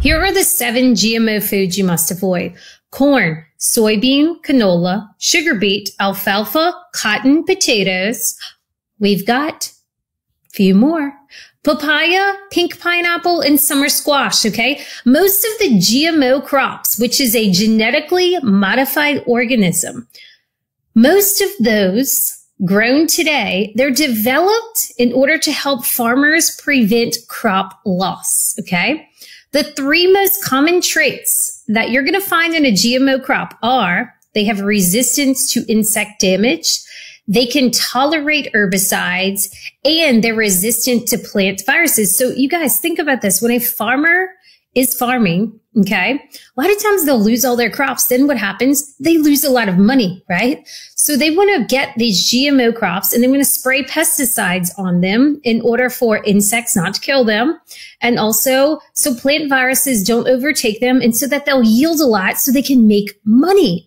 Here are the seven GMO foods you must avoid. Corn, soybean, canola, sugar beet, alfalfa, cotton, potatoes. We've got a few more. Papaya, pink pineapple, and summer squash, okay? Most of the GMO crops, which is a genetically modified organism, most of those grown today, they're developed in order to help farmers prevent crop loss, okay? The three most common traits that you're going to find in a GMO crop are they have resistance to insect damage, they can tolerate herbicides, and they're resistant to plant viruses. So you guys think about this. When a farmer is farming, okay, a lot of times they'll lose all their crops. Then what happens? They lose a lot of money, right? So they want to get these GMO crops and they want to spray pesticides on them in order for insects not to kill them. And also so plant viruses don't overtake them and so that they'll yield a lot so they can make money.